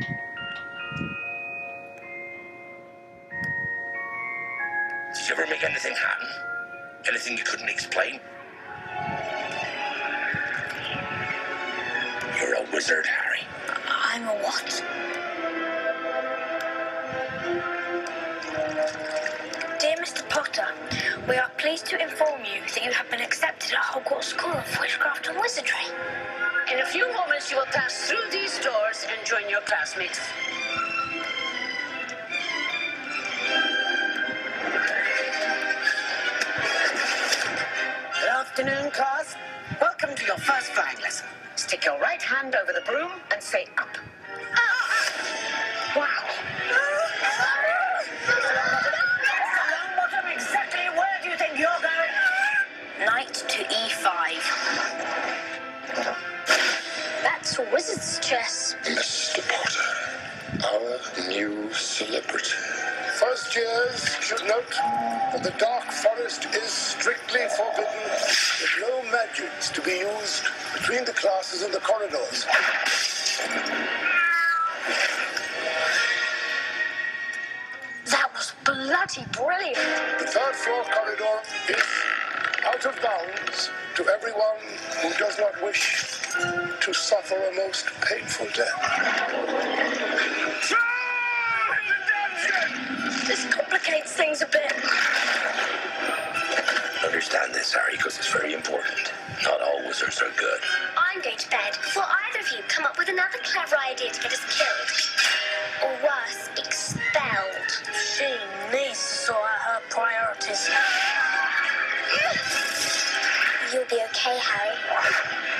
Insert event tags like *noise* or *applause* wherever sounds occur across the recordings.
Did you ever make anything happen? Anything you couldn't explain? You're a wizard, Harry. I'm a what? Dear Mr. Potter, we are pleased to inform you that you have been accepted at Hogwarts School of Witchcraft and Wizardry. In a few moments, you will pass through these doors and join your classmates. Good afternoon, class. Welcome to your first flying lesson. Stick your right hand over the broom and say up. That's wizard's chess. Mr. Potter, our new celebrity. First years should note that the Dark Forest is strictly forbidden, with no magics to be used between the classes and the corridors. That was bloody brilliant. The third floor corridor is out of bounds to everyone who does not wish to suffer a most painful death. This complicates things a bit. Understand this, Harry, because it's very important. Not all wizards are good. I'm going to bed before either of you come up with another clever idea to get us killed. Or worse, You'll be okay, Harry.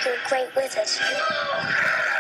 You're a great wizard. *gasps* *gasps* *gasps*